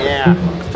Yeah.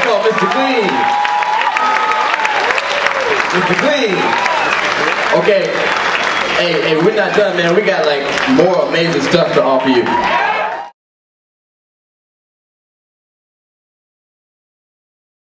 Mr. Clean. Mr. Clean. Okay. Hey, hey, we're not done, man. We got like more amazing stuff to offer you.